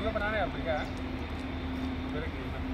juga pernah ya Afrika? gimana?